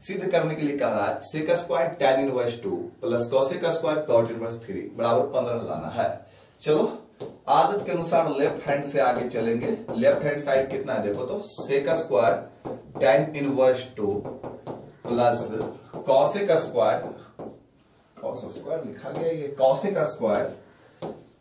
सिद्ध करने के लिए कह रहा है sec square tan inverse two plus cosec square cot inverse three बराबर पंद्रह लाना है। चलो, आदत के अनुसार लेफ़्ट हैंड से आगे चलेंगे। लेफ़्ट हैंड साइड कितना है देखो तो sec square tan inverse two plus cosec square cos square लिखा गया ये cosec square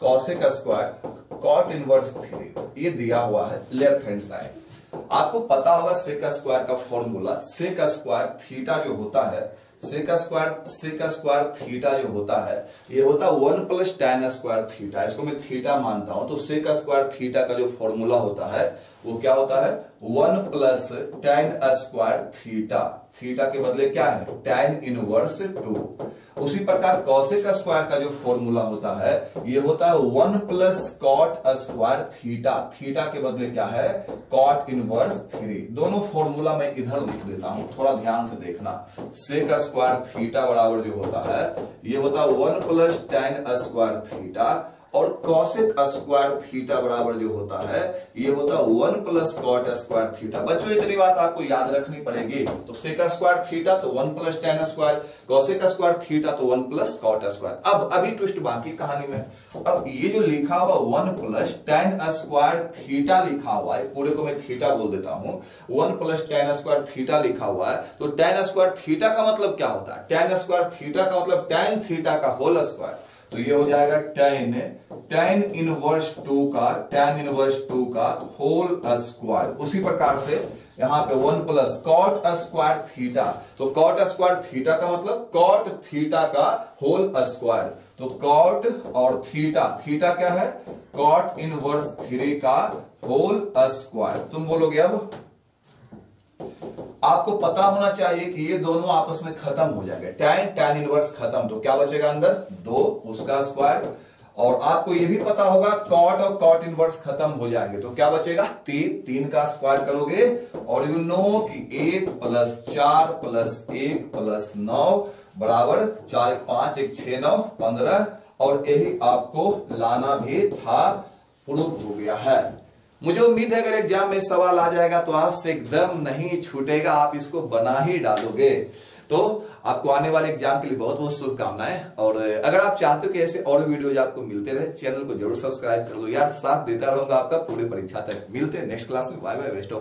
cosec square cot inverse three ये दिया हुआ है लेफ़्ट हैंड साइड आपको पता होगा सेक स्क्वायर का फॉर्मूला सेक स्क्वायर थीटा जो होता है sec square sec square theta जो होता है, ये होता है one plus tan square theta इसको मैं थीटा मानता हूँ तो सेक स्क्वायर थीटा का जो फॉर्मूला होता है, वो क्या होता है? One plus tan square theta theta के बदले क्या है? टेन इनवर्स टू उसी प्रकार कौशिक स्क्वायर का जो फॉर्मूला होता है, ये होता है one plus cot square theta theta के बदले क्या है? कॉट इनवर्स थ्री दोनों फॉर्मूला मैं इधर लिख देता हूँ, थोड़ा ध्यान से देखना। सेक स्क्वायर थीटा बराबर जो होता है, ये होता है one plus tan square theta और कॉसेक स्क्वायर थीटा बराबर जो होता है, ये होता है one plus cot square theta बच्चों, इतनी बात आपको याद रखनी पड़ेगी। तो सेक स्क्वायर थीटा तो one plus tan square cosec square theta तो वन प्लस कॉट स्क्वायर अब, अभी ट्विस्ट बाकी कहानी में। अब ये जो लिखा हुआ one plus tan square theta लिखा हुआ है, पूरे को मैं थीटा बोल देता हूँ। One plus tan square theta लिखा हुआ है। तो टेन स्क्वायर थीटा का मतलब क्या होता है? टेन स्क्वायर थीटा का मतलब टेन थीटा का होल स्क्वायर तो ये हो जाएगा टेन टेन इनवर्स टू का टेन इनवर्स टू का होल स्क्वायर उसी प्रकार से यहाँ पे one plus cot square theta तो कॉट स्क्वायर थीटा का मतलब कॉट थीटा का होल स्क्वायर तो कॉट और थीटा थीटा क्या है? कॉट इनवर्स थ्री का होल स्क्वायर तुम बोलोगे अब? आपको पता होना चाहिए कि ये दोनों आपस में खत्म हो जाएँगे। टेन टेन इनवर्स खत्म। तो क्या बचेगा अंदर? दो, उसका स्क्वायर और आपको यह भी पता होगा कॉट और कॉट इनवर्स खत्म हो जाएँगे। तो क्या बचेगा? तीन तीन का स्क्वायर करोगे और यू नो कि एक प्लस चार प्लस एक प्लस नौ बराबर चार एक पाँच, एक, छह, नौ, पंद्रह और यही आपको लाना भी था प्रूफ हो गया है। मुझे उम्मीद है अगर एग्ज़ाम में सवाल आ जाएगा तो आपसे एकदम नहीं छूटेगा, आप इसको बना ही डालोगे। तो आपको आने वाले एग्ज़ाम के लिए बहुत बहुत शुभकामनाएँ। और अगर आप चाहते हो कि ऐसे और वीडियोज़ आपको मिलते रहे, चैनल को ज़रूर सब्सक्राइब कर लो। यार, साथ देता रहूँगा आपका पूरी परीक्षा तक। मिलते हैं नेक्स्ट क्लास में। Bye bye, best